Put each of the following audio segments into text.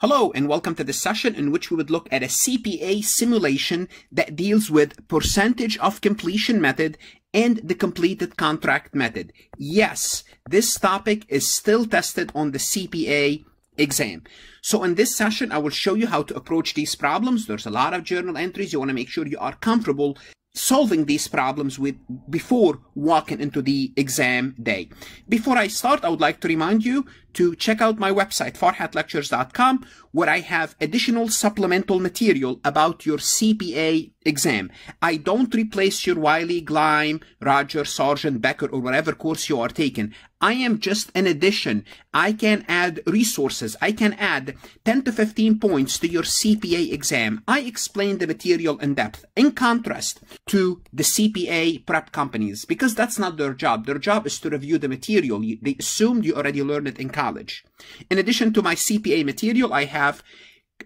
Hello and welcome to this session in which we would look at a CPA simulation that deals with percentage of completion method and the completed contract method. Yes, this topic is still tested on the CPA exam. So in this session, I will show you how to approach these problems. There's a lot of journal entries. You want to make sure you are comfortable solving these problems with before walking into the exam day. Before I start, I would like to remind you to check out my website, farhatlectures.com, where I have additional supplemental material about your CPA exam. I don't replace your Wiley, Gleim, Roger, Surgent, Becker, or whatever course you are taking. I am just an addition. I can add resources. I can add 10 to 15 points to your CPA exam. I explain the material in depth. In contrast to the CPA prep companies, because that's not their job. Their job is to review the material. They assumed you already learned it in college. In addition to my CPA material, I have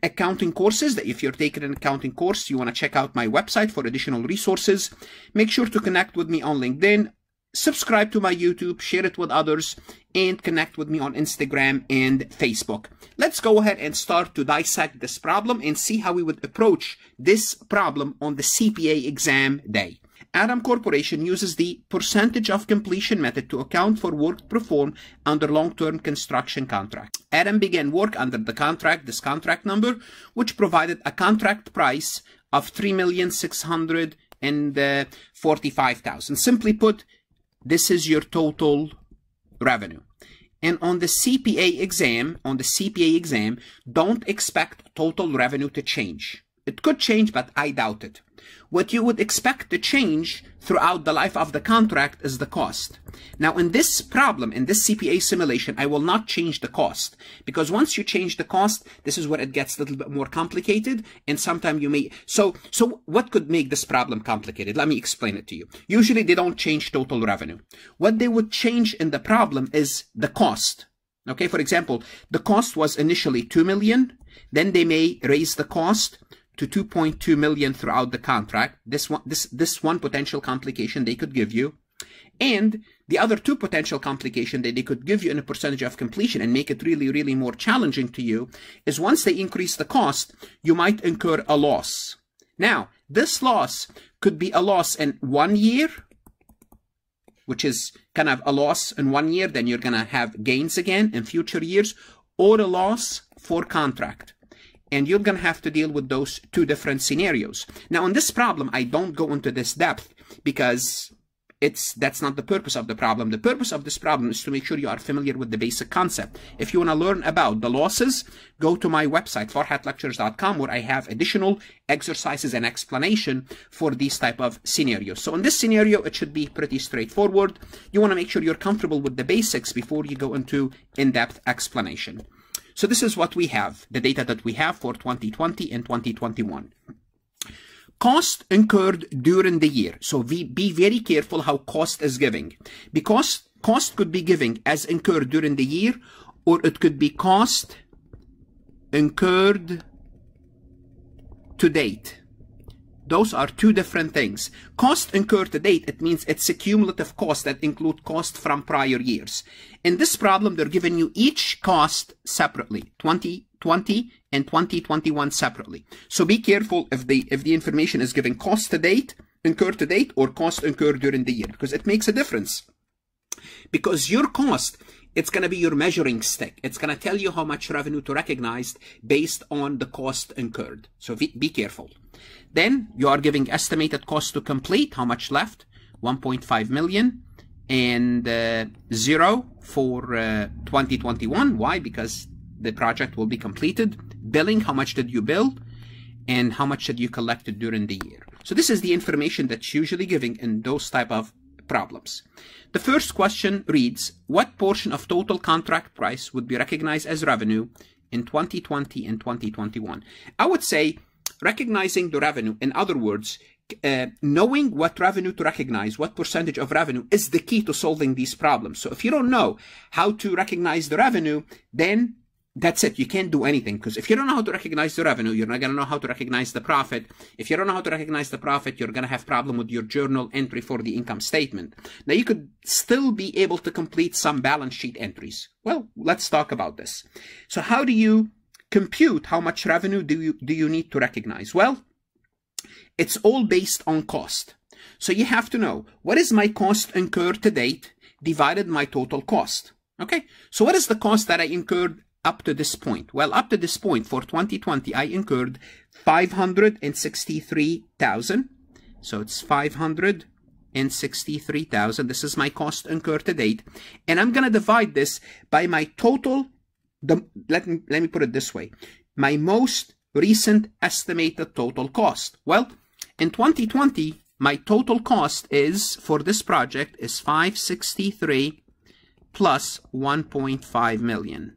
accounting courses that if you're taking an accounting course, you want to check out my website for additional resources. Make sure to connect with me on LinkedIn, subscribe to my YouTube, share it with others, and connect with me on Instagram and Facebook. Let's go ahead and start to dissect this problem and see how we would approach this problem on the CPA exam day. Adam Corporation uses the percentage of completion method to account for work performed under long-term construction contract. Adam began work under the contract, this contract number, which provided a contract price of 3,645,000. Simply put, this is your total revenue. And on the CPA exam, on the CPA exam, don't expect total revenue to change. It could change, but I doubt it. What you would expect to change throughout the life of the contract is the cost. Now, in this problem, in this CPA simulation, I will not change the cost because once you change the cost, this is where it gets a little bit more complicated. And sometimes you may, so, so what could make this problem complicated? Let me explain it to you. Usually they don't change total revenue. What they would change in the problem is the cost. Okay. For example, the cost was initially 2 million. Then they may raise the cost to 2.2 million throughout the contract. This one, this, this one potential complication they could give you. And the other two potential complication that they could give you in a percentage of completion and make it really, really more challenging to you is once they increase the cost, you might incur a loss. Now, this loss could be a loss in one year, which is kind of a loss in one year, then you're going to have gains again in future years, or a loss for contract and you're going to have to deal with those two different scenarios. Now, in this problem, I don't go into this depth because it's that's not the purpose of the problem. The purpose of this problem is to make sure you are familiar with the basic concept. If you want to learn about the losses, go to my website, farhatlectures.com, where I have additional exercises and explanation for these type of scenarios. So in this scenario, it should be pretty straightforward. You want to make sure you're comfortable with the basics before you go into in-depth explanation. So this is what we have, the data that we have for 2020 and 2021. Cost incurred during the year. So we be very careful how cost is giving. Because cost could be giving as incurred during the year, or it could be cost incurred to date. Those are two different things. Cost incurred to date, it means it's a cumulative cost that include cost from prior years. In this problem, they're giving you each cost separately, 2020 and 2021 separately. So be careful if the, if the information is giving cost to date, incurred to date, or cost incurred during the year, because it makes a difference. Because your cost it's going to be your measuring stick. It's going to tell you how much revenue to recognize based on the cost incurred. So be careful. Then you are giving estimated cost to complete. How much left? 1.5 million and uh, zero for uh, 2021. Why? Because the project will be completed. Billing, how much did you bill? And how much did you collected during the year? So this is the information that's usually giving in those type of problems. The first question reads, what portion of total contract price would be recognized as revenue in 2020 and 2021? I would say recognizing the revenue, in other words, uh, knowing what revenue to recognize, what percentage of revenue is the key to solving these problems. So if you don't know how to recognize the revenue, then that's it. You can't do anything because if you don't know how to recognize the revenue, you're not going to know how to recognize the profit. If you don't know how to recognize the profit, you're going to have problem with your journal entry for the income statement. Now you could still be able to complete some balance sheet entries. Well, let's talk about this. So how do you compute how much revenue do you, do you need to recognize? Well, it's all based on cost. So you have to know, what is my cost incurred to date divided my total cost? Okay, so what is the cost that I incurred up to this point? Well, up to this point for 2020, I incurred 563,000. So it's 563,000. This is my cost incurred to date. And I'm going to divide this by my total, the, let, me, let me put it this way, my most recent estimated total cost. Well, in 2020, my total cost is, for this project, is 563 plus 1.5 million.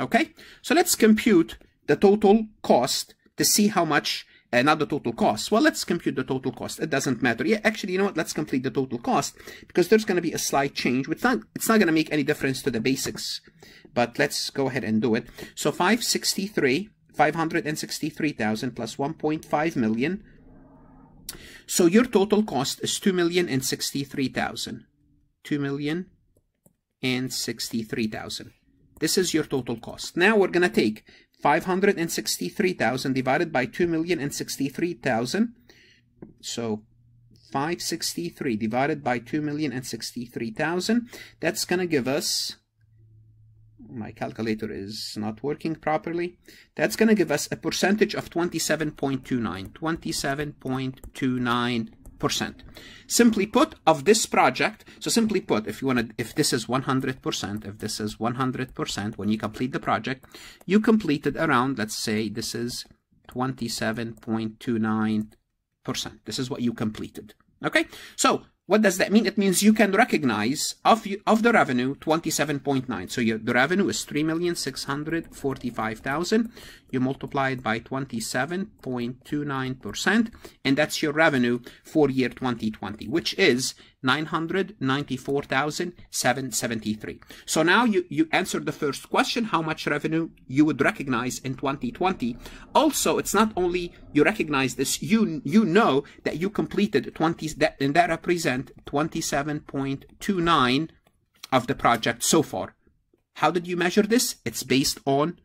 Okay, so let's compute the total cost to see how much, uh, not the total cost. Well, let's compute the total cost. It doesn't matter. Yeah, actually, you know what? Let's complete the total cost because there's going to be a slight change. It's not, it's not going to make any difference to the basics, but let's go ahead and do it. So 563, 563,000 plus 1.5 million. So your total cost is 2,063,000. 2,063,000. This is your total cost. Now we're going to take 563,000 divided by 2,063,000. So 563 divided by 2,063,000. That's going to give us, my calculator is not working properly. That's going to give us a percentage of 27.29. 27.29 percent. Simply put, of this project, so simply put, if you want to, if this is 100%, if this is 100%, when you complete the project, you completed around, let's say this is 27.29%. This is what you completed. Okay, so what does that mean? It means you can recognize of, of the revenue 27.9. So your, the revenue is 3,645,000. You multiply it by 27.29%, and that's your revenue for year 2020, which is 994,773. So now you, you answered the first question, how much revenue you would recognize in 2020. Also, it's not only you recognize this, you, you know that you completed 20, that, and that represent 27.29 of the project so far. How did you measure this? It's based on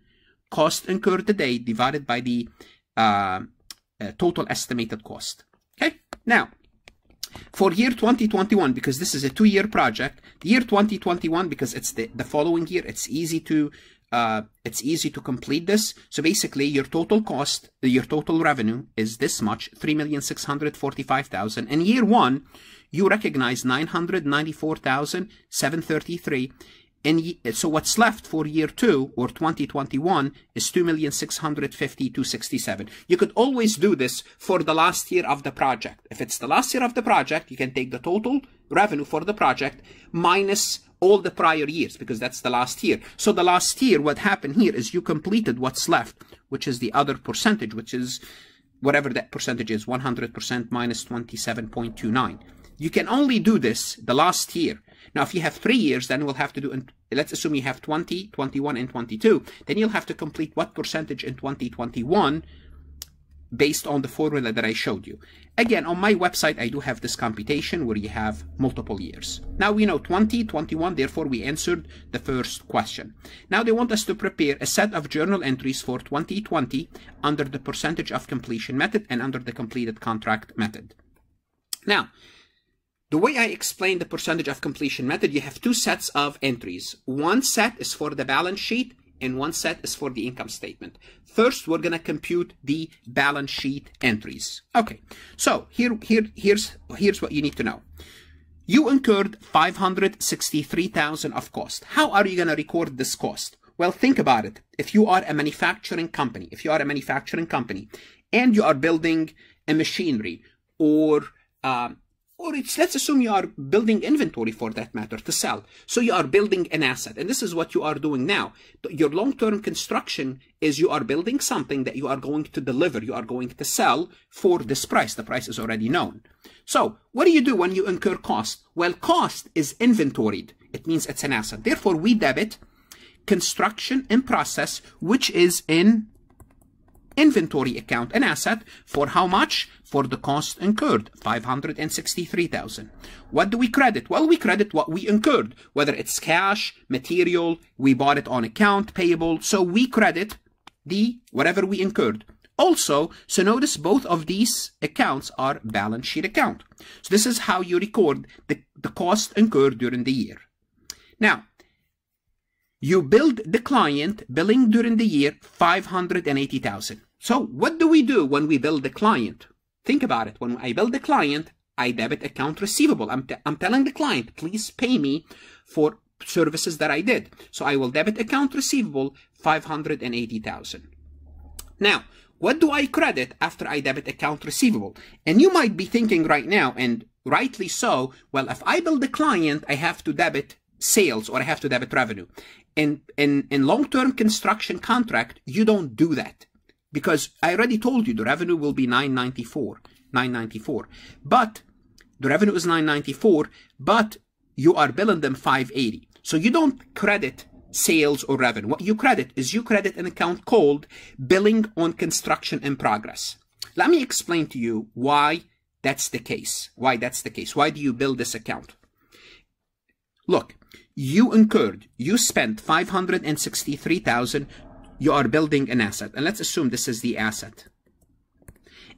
cost incurred today divided by the uh, uh, total estimated cost. Okay, now for year 2021, because this is a two-year project, year 2021, because it's the, the following year, it's easy to uh, it's easy to complete this. So basically, your total cost, your total revenue is this much, 3,645,000. In year one, you recognize 994,733 and so what's left for year two or 2021 is 2,650,267. You could always do this for the last year of the project. If it's the last year of the project, you can take the total revenue for the project minus all the prior years because that's the last year. So the last year, what happened here is you completed what's left, which is the other percentage, which is whatever that percentage is, 100% minus 27.29. You can only do this the last year. Now, if you have three years, then we'll have to do, let's assume you have 20, 21, and 22. Then you'll have to complete what percentage in 2021 based on the formula that I showed you. Again, on my website, I do have this computation where you have multiple years. Now we know 20, 21, therefore we answered the first question. Now they want us to prepare a set of journal entries for 2020 under the percentage of completion method and under the completed contract method. Now, the way I explain the percentage of completion method, you have two sets of entries. One set is for the balance sheet and one set is for the income statement. First, we're going to compute the balance sheet entries. Okay, so here, here, here's, here's what you need to know. You incurred 563,000 of cost. How are you going to record this cost? Well, think about it. If you are a manufacturing company, if you are a manufacturing company and you are building a machinery or um, or it's, let's assume you are building inventory for that matter to sell. So you are building an asset. And this is what you are doing now. Your long-term construction is you are building something that you are going to deliver. You are going to sell for this price. The price is already known. So what do you do when you incur cost? Well, cost is inventoried. It means it's an asset. Therefore, we debit construction in process, which is in inventory account an asset for how much? For the cost incurred, 563,000. What do we credit? Well, we credit what we incurred, whether it's cash, material, we bought it on account, payable. So we credit the whatever we incurred. Also, so notice both of these accounts are balance sheet account. So this is how you record the, the cost incurred during the year. Now, you billed the client billing during the year 580,000. So what do we do when we build the client? Think about it. When I build the client, I debit account receivable. I'm, I'm telling the client, please pay me for services that I did. So I will debit account receivable 580,000. Now, what do I credit after I debit account receivable? And you might be thinking right now, and rightly so, well, if I build the client, I have to debit sales or I have to debit revenue. In, in, in long-term construction contract, you don't do that because I already told you the revenue will be 994, 994. But the revenue is 994, but you are billing them 580. So you don't credit sales or revenue. What you credit is you credit an account called billing on construction in progress. Let me explain to you why that's the case. Why that's the case. Why do you build this account? Look, you incurred, you spent 563,000, you are building an asset. And let's assume this is the asset.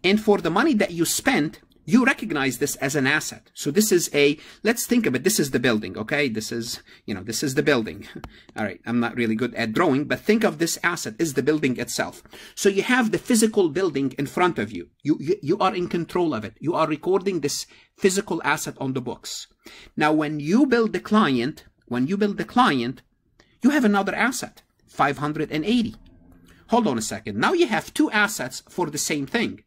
And for the money that you spent, you recognize this as an asset. So this is a, let's think of it. This is the building, okay? This is, you know, this is the building. All right. I'm not really good at drawing, but think of this asset as the building itself. So you have the physical building in front of you. You, you, you are in control of it. You are recording this physical asset on the books. Now, when you build the client, when you build the client, you have another asset, 580. Hold on a second. Now you have two assets for the same thing.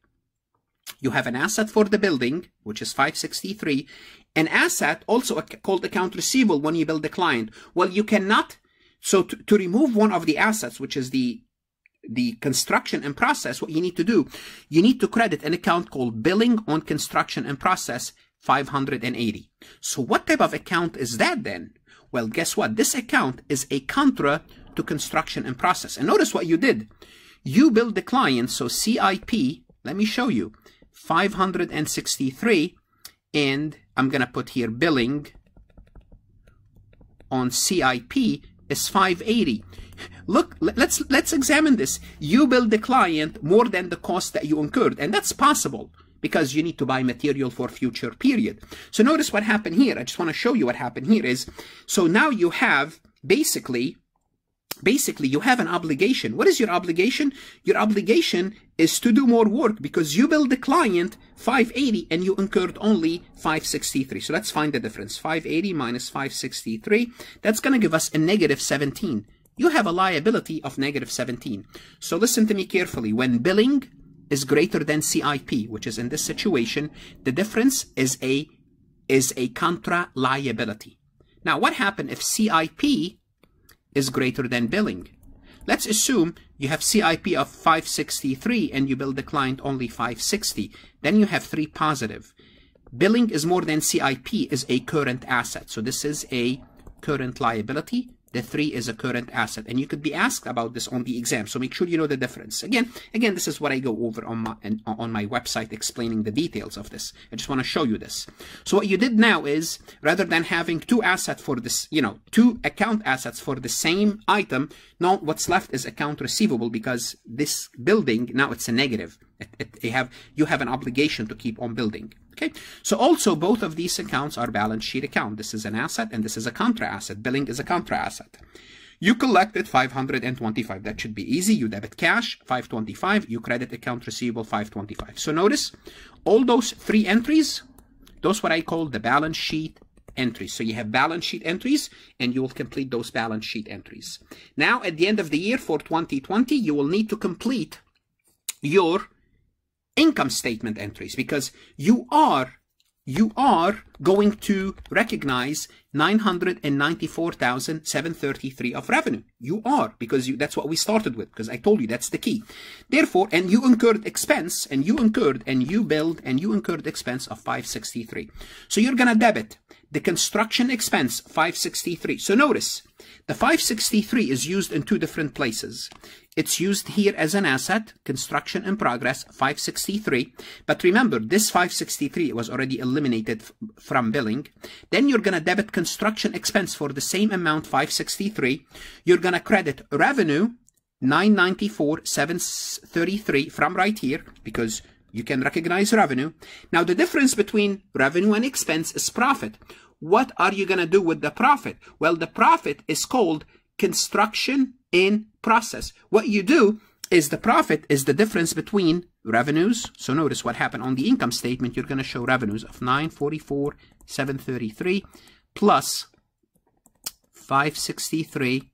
You have an asset for the building, which is 563, an asset also called account receivable when you build the client. Well, you cannot, so to, to remove one of the assets, which is the the construction and process, what you need to do, you need to credit an account called billing on construction and process 580. So what type of account is that then? Well, guess what? This account is a contra to construction and process. And notice what you did. You build the client, so CIP, let me show you. 563 and I'm going to put here billing on CIP is 580. Look, let's let's examine this. You bill the client more than the cost that you incurred, and that's possible because you need to buy material for future period. So notice what happened here. I just want to show you what happened here is, so now you have basically basically you have an obligation. What is your obligation? Your obligation is to do more work because you billed the client 580 and you incurred only 563. So let's find the difference. 580 minus 563, that's going to give us a negative 17. You have a liability of negative 17. So listen to me carefully. When billing is greater than CIP, which is in this situation, the difference is a is a contra liability. Now, what happened if CIP is greater than billing. Let's assume you have CIP of 563 and you bill the client only 560. Then you have three positive. Billing is more than CIP is a current asset. So this is a current liability. The three is a current asset. And you could be asked about this on the exam. So make sure you know the difference. Again, again, this is what I go over on my, on my website explaining the details of this. I just want to show you this. So what you did now is rather than having two assets for this, you know, two account assets for the same item, now what's left is account receivable because this building, now it's a negative. It, have, you have an obligation to keep on building. Okay, so also both of these accounts are balance sheet account. This is an asset and this is a contra asset. Billing is a contra asset. You collected 525. That should be easy. You debit cash 525. You credit account receivable 525. So notice all those three entries, those what I call the balance sheet entries. So you have balance sheet entries and you will complete those balance sheet entries. Now at the end of the year for 2020, you will need to complete your income statement entries because you are you are going to recognize 994,733 of revenue. You are, because you, that's what we started with, because I told you that's the key. Therefore, and you incurred expense, and you incurred, and you billed, and you incurred expense of 563. So you're going to debit the construction expense, 563. So notice, the 563 is used in two different places. It's used here as an asset, construction in progress, 563. But remember, this 563 was already eliminated from billing. Then you're going to debit construction expense for the same amount, 563. You're going to credit revenue, 994 733 from right here because you can recognize revenue. Now the difference between revenue and expense is profit. What are you going to do with the profit? Well, the profit is called construction in process. What you do is the profit is the difference between revenues. So notice what happened on the income statement. You're going to show revenues of 944, 733 plus 563,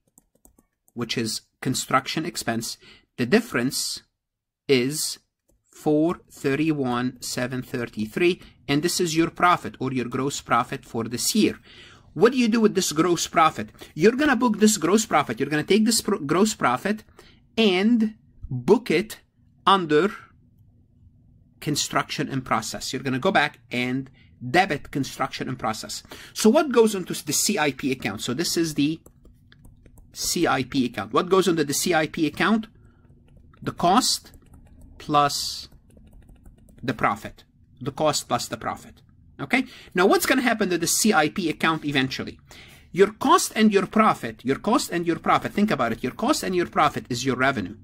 which is construction expense. The difference is 431, 733, and this is your profit or your gross profit for this year. What do you do with this gross profit? You're going to book this gross profit. You're going to take this pro gross profit and book it under construction and process. You're going to go back and debit construction and process. So what goes into the CIP account? So this is the CIP account. What goes into the CIP account? The cost plus the profit. The cost plus the profit. Okay? Now what's going to happen to the CIP account eventually? Your cost and your profit, your cost and your profit, think about it. Your cost and your profit is your revenue.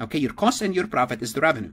Okay, your cost and your profit is the revenue.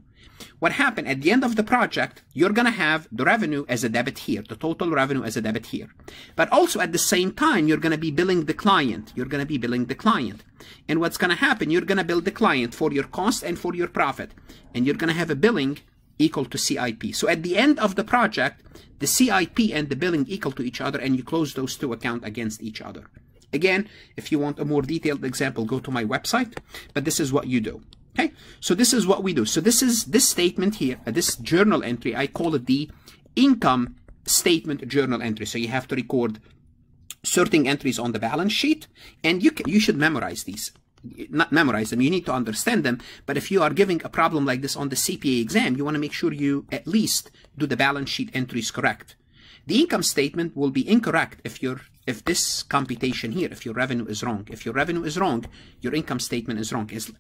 What happened at the end of the project, you're going to have the revenue as a debit here, the total revenue as a debit here. But also at the same time, you're going to be billing the client. You're going to be billing the client. And what's going to happen, you're going to bill the client for your cost and for your profit. And you're going to have a billing equal to CIP. So at the end of the project, the CIP and the billing equal to each other and you close those two accounts against each other. Again, if you want a more detailed example, go to my website, but this is what you do. Okay, so this is what we do. So this is this statement here, uh, this journal entry, I call it the income statement journal entry. So you have to record certain entries on the balance sheet, and you can, you should memorize these. Not memorize them, you need to understand them. But if you are giving a problem like this on the CPA exam, you want to make sure you at least do the balance sheet entries correct. The income statement will be incorrect if your if this computation here, if your revenue is wrong. If your revenue is wrong, your income statement is wrong. Is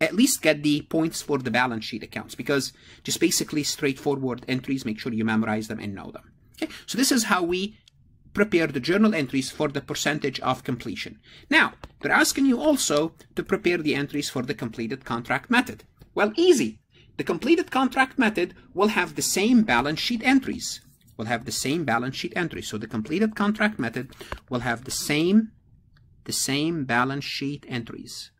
at least get the points for the balance sheet accounts because just basically straightforward entries, make sure you memorize them and know them. Okay, so this is how we prepare the journal entries for the percentage of completion. Now, they're asking you also to prepare the entries for the completed contract method. Well, easy. The completed contract method will have the same balance sheet entries. Will have the same balance sheet entries. So the completed contract method will have the same, the same balance sheet entries.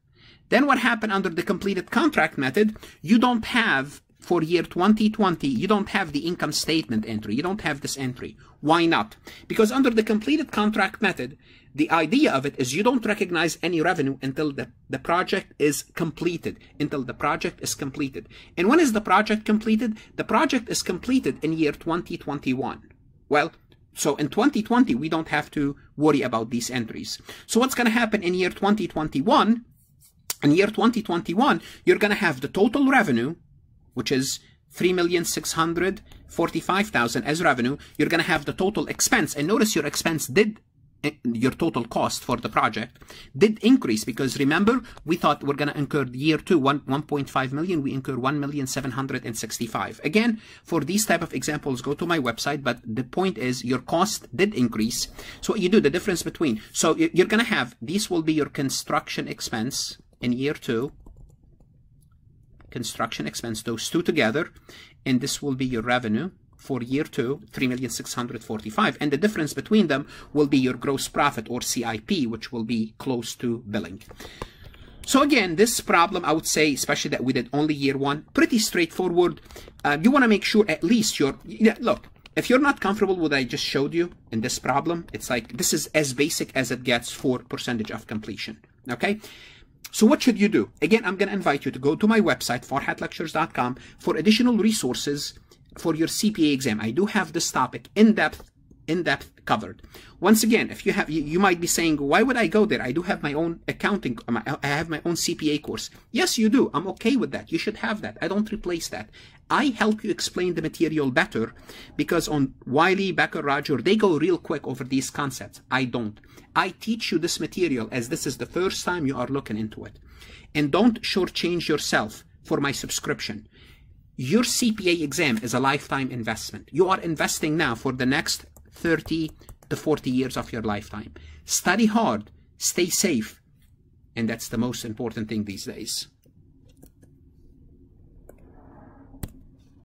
Then what happened under the completed contract method, you don't have for year 2020, you don't have the income statement entry. You don't have this entry. Why not? Because under the completed contract method, the idea of it is you don't recognize any revenue until the, the project is completed, until the project is completed. And when is the project completed? The project is completed in year 2021. Well, so in 2020, we don't have to worry about these entries. So what's going to happen in year 2021? in year 2021, you're going to have the total revenue, which is 3,645,000 as revenue. You're going to have the total expense. And notice your expense did eh, your total cost for the project did increase because remember we thought we're going to incur year two 1 1.5 million we incur 1 million 765 again for these type of examples go to my website but the point is your cost did increase so what you do the difference between so you're going to have these will be your construction expense in year two, construction expense, those two together, and this will be your revenue for year two, 3,645. And the difference between them will be your gross profit or CIP, which will be close to billing. So again, this problem, I would say, especially that we did only year one, pretty straightforward. Uh, you want to make sure at least you're, yeah, look, if you're not comfortable with what I just showed you in this problem, it's like, this is as basic as it gets for percentage of completion, okay? So what should you do? Again, I'm going to invite you to go to my website, farhatlectures.com, for additional resources for your CPA exam. I do have this topic in depth, in depth covered. Once again, if you have, you, you might be saying, why would I go there? I do have my own accounting, um, I have my own CPA course. Yes, you do. I'm okay with that. You should have that. I don't replace that. I help you explain the material better because on Wiley, Becker, Roger, they go real quick over these concepts. I don't. I teach you this material as this is the first time you are looking into it. And don't shortchange yourself for my subscription. Your CPA exam is a lifetime investment. You are investing now for the next 30 to 40 years of your lifetime. Study hard, stay safe, And that's the most important thing these days.